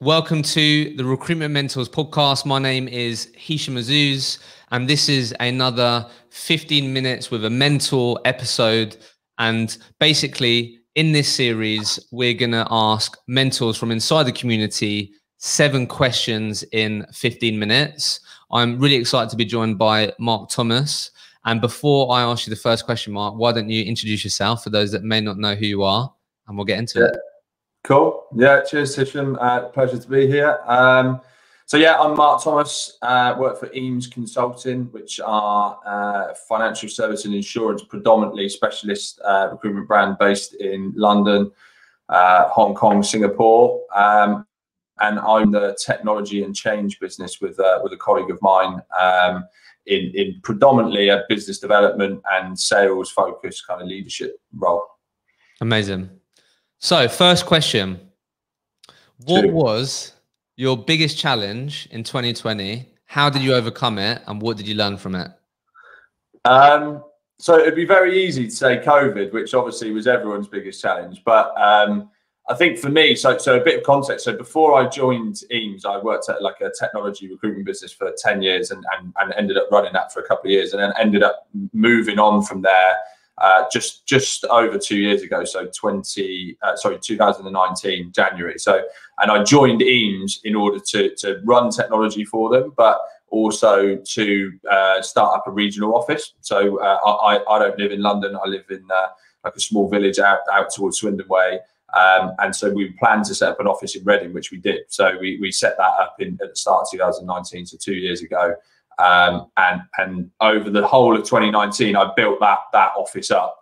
Welcome to the Recruitment Mentors podcast. My name is Hishem Azzouz, and this is another 15 minutes with a mentor episode. And basically, in this series, we're going to ask mentors from inside the community seven questions in 15 minutes. I'm really excited to be joined by Mark Thomas. And before I ask you the first question, Mark, why don't you introduce yourself for those that may not know who you are? And we'll get into yeah. it. Cool. Yeah. Cheers, Hishem. Uh, pleasure to be here. Um, so yeah, I'm Mark Thomas. Uh, work for Eames Consulting, which are uh, financial service and insurance predominantly specialist uh, recruitment brand based in London, uh, Hong Kong, Singapore. Um, and I'm the technology and change business with uh, with a colleague of mine um, in in predominantly a business development and sales focused kind of leadership role. Amazing. So, first question: What Two. was your biggest challenge in 2020? How did you overcome it, and what did you learn from it? Um, so it'd be very easy to say COVID, which obviously was everyone's biggest challenge. But um, I think for me, so so a bit of context. So before I joined Eames, I worked at like a technology recruitment business for ten years, and and, and ended up running that for a couple of years, and then ended up moving on from there. Uh, just just over two years ago, so 20 uh, sorry 2019 January. So and I joined Eames in order to to run technology for them, but also to uh, start up a regional office. So uh, I, I don't live in London. I live in uh, like a small village out, out towards Swindon Way. Um, and so we planned to set up an office in Reading, which we did. So we, we set that up in, at the start of 2019, so two years ago. Um, and and over the whole of 2019, I built that that office up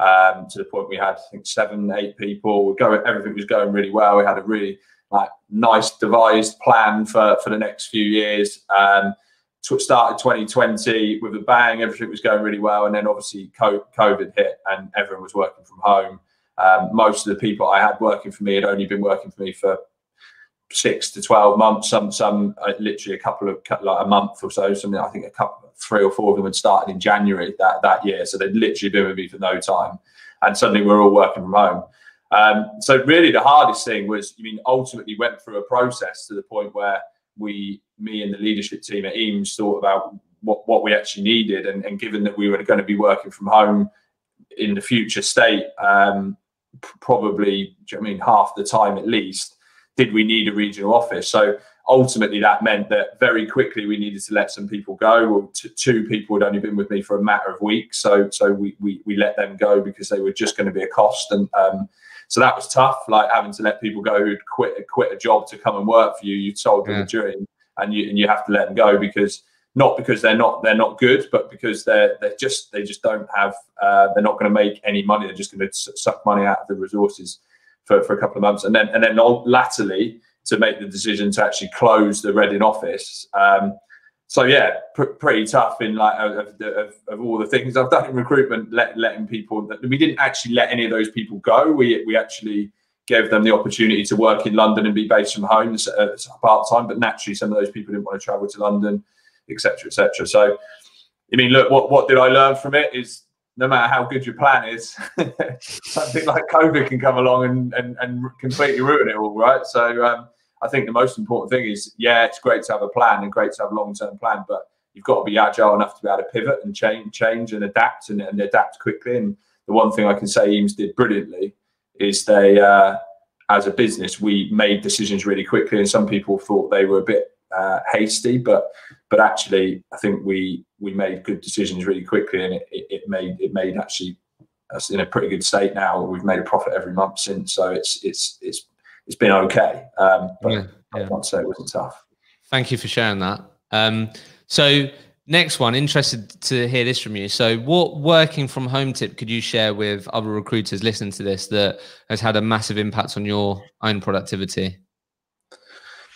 um, to the point we had I think seven, eight people. Go, everything was going really well. We had a really like nice devised plan for for the next few years. Um, started 2020 with a bang. Everything was going really well, and then obviously COVID hit, and everyone was working from home. Um, most of the people I had working for me had only been working for me for six to 12 months. Some, some uh, literally a couple of like a month or so. Something I think a couple, three or four of them had started in January that that year, so they'd literally been with me for no time, and suddenly we're all working from home. Um, so really, the hardest thing was, I mean, ultimately went through a process to the point where we, me and the leadership team at Eames, thought about what what we actually needed, and, and given that we were going to be working from home in the future state, um, probably, I mean, half the time at least, did we need a regional office? So ultimately, that meant that very quickly we needed to let some people go. Well, t- two people had only been with me for a matter of weeks, so so we we, we let them go because they were just going to be a cost, and um, so that was tough. Like having to let people go who'd quit quit a job to come and work for you. You told them Yeah. a dream, and you and you have to let them go because not because they're not they're not good, but because they're they're just they just don't have uh, they're not going to make any money. They're just going to suck money out of the resources for, for a couple of months, and then and then latterly to make the decision to actually close the Reading office. Um, so yeah, pr- pretty tough in like of, of, of, all the things I've done in recruitment, let, letting people that we didn't actually let any of those people go. We we actually gave them the opportunity to work in London and be based from home uh, part time. But naturally, some of those people didn't want to travel to London, etc., etc. So, I mean, look, what what did I learn from it is no matter how good your plan is, something like COVID can come along and, and, and completely ruin it all, right? So um, I think the most important thing is, yeah, it's great to have a plan and great to have a long-term plan, but you've got to be agile enough to be able to pivot and change, change and adapt and, and adapt quickly. And the one thing I can say Eames did brilliantly is they, uh, as a business, we made decisions really quickly, and some people thought they were a bit uh, hasty, but but actually, I think we we made good decisions really quickly, and it, it, it made it made actually us in a pretty good state now. We've made a profit every month since, so it's it's it's it's been okay. Um, but Yeah, I yeah. can't say it wasn't tough. Thank you for sharing that. Um, so, next one, interested to hear this from you. So, what working from home tip could you share with other recruiters listening to this that has had a massive impact on your own productivity?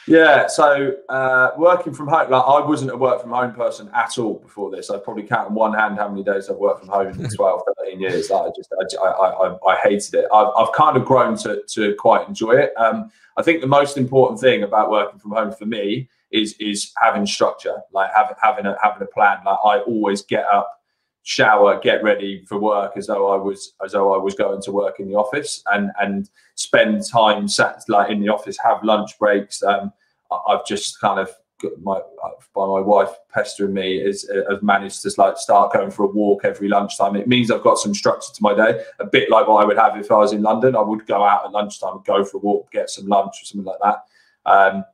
Yeah, so uh, working from home, like I wasn't a work from home person at all before this. I probably count on one hand how many days I've worked from home in 12, 13 years. Like I just, I, I, I, I hated it. I've, I've kind of grown to, to quite enjoy it. Um, I think the most important thing about working from home for me is is having structure, like having having a having a plan. Like I always get up shower, get ready for work as though I was as though I was going to work in the office, and and spend time sat like in the office, have lunch breaks. Um, I've just kind of my by my wife pestering me is has managed to like start going for a walk every lunchtime. It means I've got some structure to my day, a bit like what I would have if I was in London. I would go out at lunchtime, go for a walk, get some lunch or something like that. Um,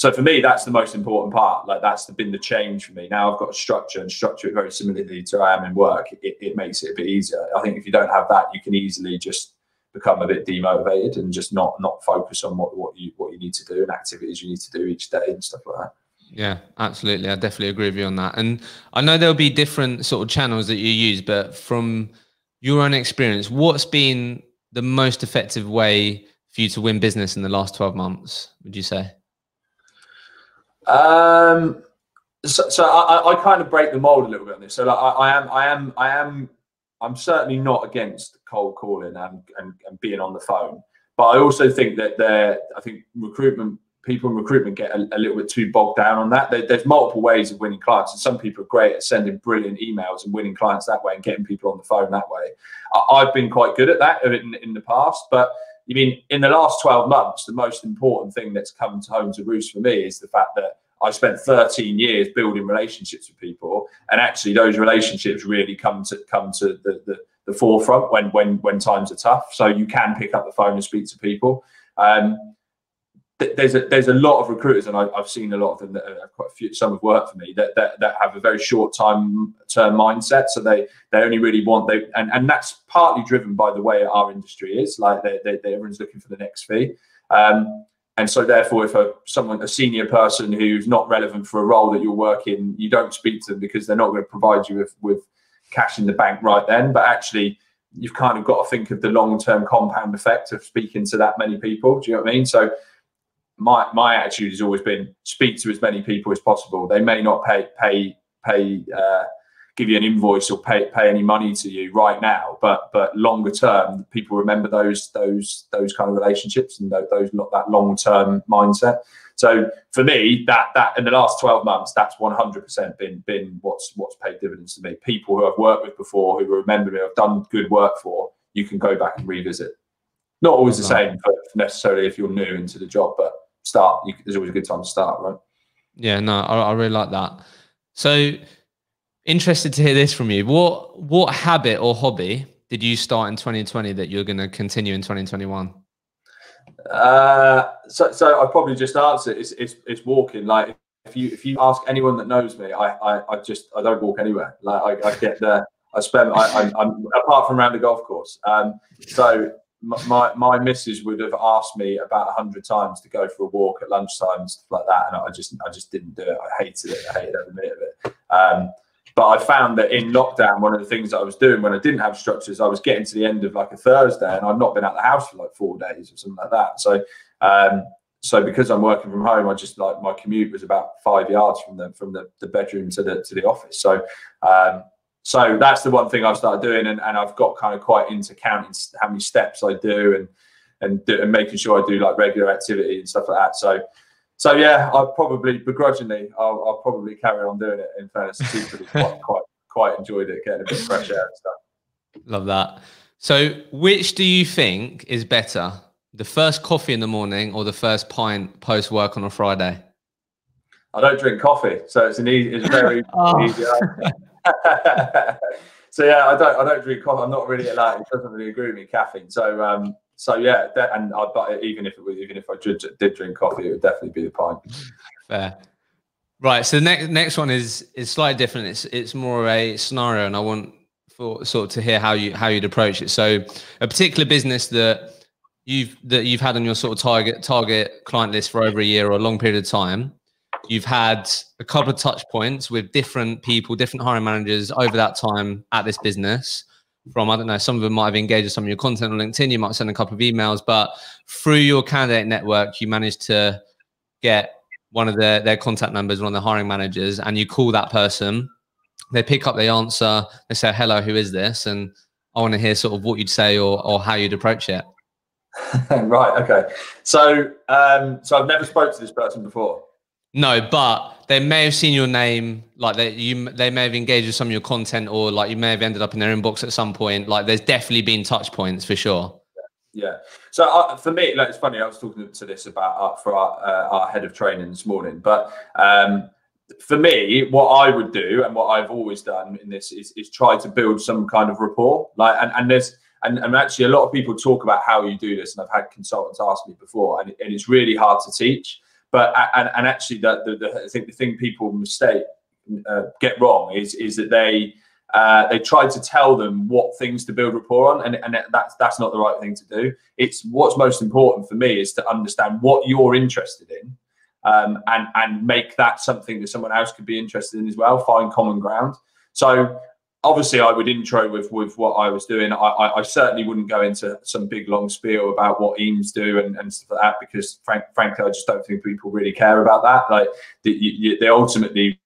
so for me, that's the most important part. Like that's been the change for me. Now I've got a structure and structure it very similarly to I am in work. It, it makes it a bit easier. I think if you don't have that, you can easily just become a bit demotivated and just not not focus on what, what you what you need to do and activities you need to do each day and stuff like that. Yeah, absolutely. I definitely agree with you on that. And I know there'll be different sort of channels that you use, but from your own experience, what's been the most effective way for you to win business in the last 12 months, would you say? Um, so, so I, I kind of break the mold a little bit on this. So like, I, I am, I am, I am, I'm certainly not against cold calling and, and, and being on the phone, but I also think that there, I think recruitment people in recruitment get a, a, little bit too bogged down on that. There, there's multiple ways of winning clients, and some people are great at sending brilliant emails and winning clients that way and getting people on the phone that way. I, have been quite good at that in, in the past, but you mean in the last 12 months, the most important thing that's come to home to roost for me is the fact that I spent 13 years building relationships with people, and actually those relationships really come to come to the, the, the forefront when when when times are tough. So you can pick up the phone and speak to people. Um, there's a there's a lot of recruiters, and I, have seen a lot of them that have quite a few. Some have worked for me that that, that have a very short time term mindset. So they they only really want they and, and that's partly driven by the way our industry is. Like they, they, they everyone's looking for the next fee. Um, and so therefore if a someone a senior person who's not relevant for a role that you're working you don't speak to them because they're not going to provide you with with cash in the bank right then but actually you've kind of got to think of the long-term compound effect of speaking to that many people do you know what i mean so my my attitude has always been speak to as many people as possible they may not pay pay pay uh, give you an invoice or pay pay any money to you right now, but but longer term, people remember those those those kind of relationships and those, those that long term mindset. So for me, that that in the last twelve months, that's one hundred percent been been what's what's paid dividends to me. People who I've worked with before, who remember me, I've done good work for, you can go back and revisit. Not always the same, but necessarily if you're new into the job, but start. You, there's always a good time to start, right? Yeah, no, I, I really like that. So Interested to hear this from you. What what habit or hobby did you start in 2020 that you're going to continue in 2021? Uh, so, so I probably just answered. It's, it's it's walking. Like if you if you ask anyone that knows me, I I, I just I don't walk anywhere. Like I, I get there. I spend. I, am apart from around the golf course. Um, so my my missus would have asked me about a hundred times to go for a walk at lunchtime and stuff like that, and I just I just didn't do it. I hated it. I hated every minute of it. Um, but I found that in lockdown, one of the things that I was doing when I didn't have structures, I was getting to the end of like a Thursday and I'd not been out the house for like four days or something like that. So, um, so because I'm working from home, I just like my commute was about five yards from the from the, the bedroom to the to the office. So, um, so that's the one thing I've started doing, and, and I've got kind of quite into counting how many steps I do and and, do, and making sure I do like regular activity and stuff like that. So so yeah, I probably begrudgingly, I'll, I'll, probably carry on doing it. In fairness, quite, quite quite enjoyed it, getting a bit of fresh air and stuff. Love that. So, which do you think is better, the first coffee in the morning or the first pint post work on a Friday? I don't drink coffee, so it's an easy, it's very oh. easy. so yeah, I don't I don't drink coffee. I'm not really like it doesn't really agree with me caffeine. So um, so yeah, that, and I, but even if it was, even if I did, did drink coffee, it would definitely be the pint. Fair. Right. So the next next one is is slightly different. It's it's more of a scenario, and I want for sort of to hear how you how you'd approach it. So a particular business that you've that you've had on your sort of target target client list for over a year or a long period of time. You've had a couple of touch points with different people, different hiring managers over that time at this business from I don't know, some of them might have engaged with some of your content on LinkedIn. You might send a couple of emails, but through your candidate network, you managed to get one of their their contact numbers, one of the hiring managers, and you call that person. They pick up the answer. They say, "Hello, who is this?" And I want to hear sort of what you'd say or or how you'd approach it. right. Okay. So, um, so I've never spoke to this person before. No, but they may have seen your name, like they you they may have engaged with some of your content, or like you may have ended up in their inbox at some point. Like there's definitely been touch points for sure. Yeah. So uh, for me, like, it's funny. I was talking to this about uh, for our, uh, our head of training this morning, but um, for me, what I would do and what I've always done in this is, is try to build some kind of rapport. Like, and, and there's and, and actually a lot of people talk about how you do this, and I've had consultants ask me before, and, and it's really hard to teach. But and, and actually, that the, the, I think the thing people mistake uh, get wrong is is that they uh, they try to tell them what things to build rapport on, and, and that's that's not the right thing to do. It's what's most important for me is to understand what you're interested in, um, and and make that something that someone else could be interested in as well. Find common ground. So obviously, I would intro with with what I was doing. I, I, I certainly wouldn't go into some big long spiel about what Eames do and, and stuff like that because, frank, frankly, I just don't think people really care about that. Like the, you, they ultimately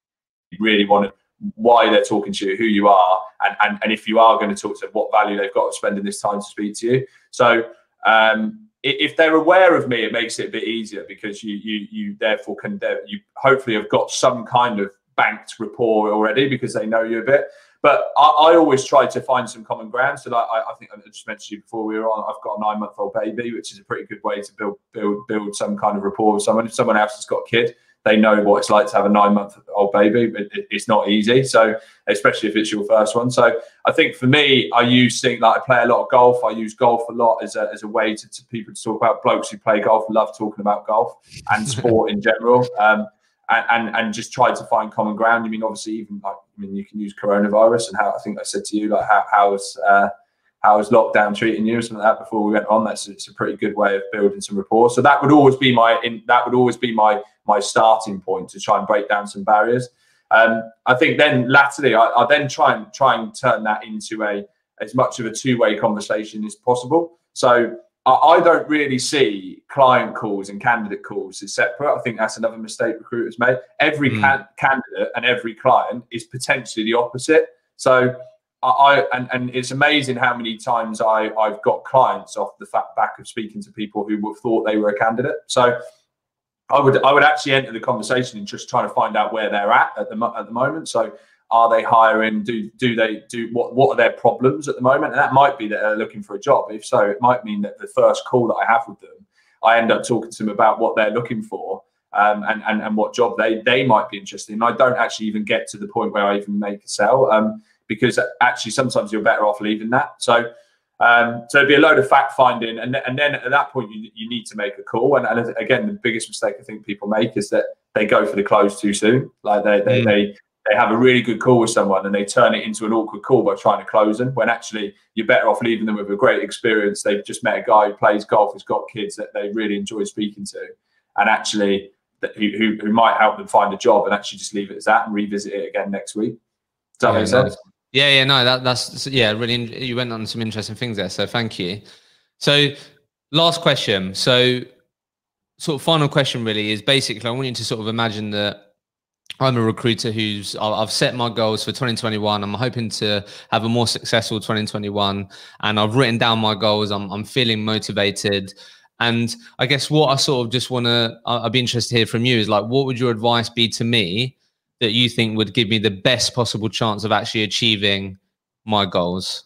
really want to why they're talking to you, who you are, and, and, and if you are going to talk to them, what value they've got of spending this time to speak to you. So um, if they're aware of me, it makes it a bit easier because you you you therefore can you hopefully have got some kind of banked rapport already because they know you a bit. But I, I always try to find some common ground. So like I, I think I just mentioned to you before we were on. I've got a nine month old baby, which is a pretty good way to build build build some kind of rapport with someone. If someone else has got a kid, they know what it's like to have a nine month old baby. But it's not easy. So especially if it's your first one. So I think for me, I use things like I play a lot of golf. I use golf a lot as a, as a way to, to people to talk about blokes who play golf love talking about golf and sport in general. Um, and, and, just try to find common ground. I mean, obviously, even like I mean, you can use coronavirus and how I think I said to you like how how's uh, how is lockdown treating you or something like that before we went on. That's it's a pretty good way of building some rapport. So that would always be my in, that would always be my my starting point to try and break down some barriers. Um, I think then latterly, I, I then try and try and turn that into a as much of a two way conversation as possible. So I, don't really see client calls and candidate calls as separate. I think that's another mistake recruiters make. Every mm. can, candidate and every client is potentially the opposite. So I, and, and it's amazing how many times I, I've got clients off the fact back of speaking to people who thought they were a candidate. So I would I would actually enter the conversation and just trying to find out where they're at at the at the moment. So are they hiring? Do do they do what what are their problems at the moment? And that might be that they're looking for a job. If so, it might mean that the first call that I have with them, I end up talking to them about what they're looking for. Um, and, and and what job they they might be interested in. I don't actually even get to the point where I even make a sell. Um, because actually sometimes you're better off leaving that. So um, so it'd be a load of fact finding, and, and then at that point you, you need to make a call. And, and again, the biggest mistake I think people make is that they go for the close too soon. Like they they, mm. they they have a really good call with someone and they turn it into an awkward call by trying to close them. When actually you're better off leaving them with a great experience. They've just met a guy who plays golf, who's got kids that they really enjoy speaking to, and actually who, who, who might help them find a job and actually just leave it as that and revisit it again next week. Does that yeah, make sense? Yeah, yeah, no, that, that's yeah, really. You went on some interesting things there, so thank you. So, last question. So, sort of final question really is basically I want you to sort of imagine that I'm a recruiter who's I've set my goals for 2021. I'm hoping to have a more successful 2021, and I've written down my goals. I'm I'm feeling motivated, and I guess what I sort of just want to I'd be interested to hear from you is like, what would your advice be to me that you think would give me the best possible chance of actually achieving my goals?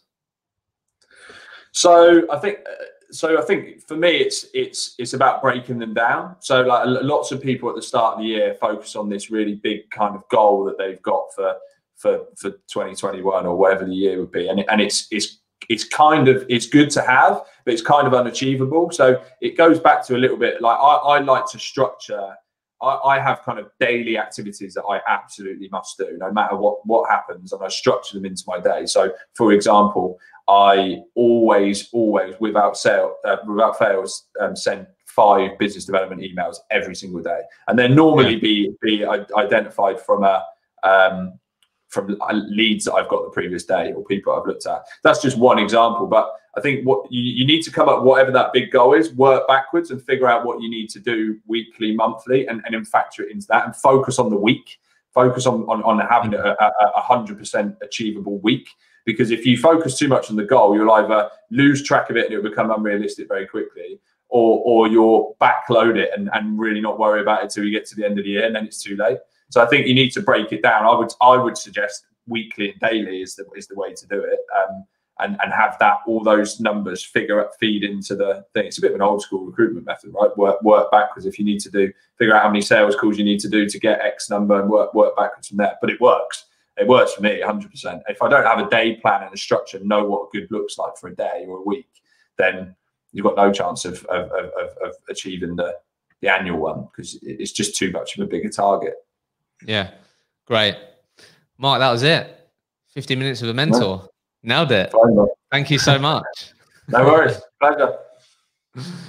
So I think uh, so I think for me it's it's it's about breaking them down. So like lots of people at the start of the year focus on this really big kind of goal that they've got for for for 2021 or whatever the year would be, and and it's it's it's kind of it's good to have, but it's kind of unachievable. So it goes back to a little bit like I, I like to structure I, I, have kind of daily activities that I absolutely must do, no matter what what happens, and I structure them into my day. So, for example, I always, always, without sale, uh, without fails, um, send five business development emails every single day, and then normally yeah. be be identified from a um, from leads that I've got the previous day or people I've looked at. That's just one example, but I think what you, you, need to come up whatever that big goal is, work backwards and figure out what you need to do weekly, monthly, and, and factor it into that and focus on the week. Focus on on, on having a hundred percent achievable week. Because if you focus too much on the goal, you'll either lose track of it and it'll become unrealistic very quickly, or or you're backload it and, and really not worry about it till you get to the end of the year and then it's too late. So I think you need to break it down. I would I would suggest weekly and daily is the is the way to do it. Um, and, and have that all those numbers figure out feed into the thing. It's a bit of an old school recruitment method, right? Work work backwards if you need to do figure out how many sales calls you need to do to get X number and work work backwards from there. But it works. It works for me 100%. If I don't have a day plan and a structure, know what good looks like for a day or a week, then you've got no chance of of, of, of achieving the the annual one because it's just too much of a bigger target. Yeah, great, Mark. That was it. 50 minutes with a mentor. Yeah. Nailed it. Thank you so much. no worries. Pleasure.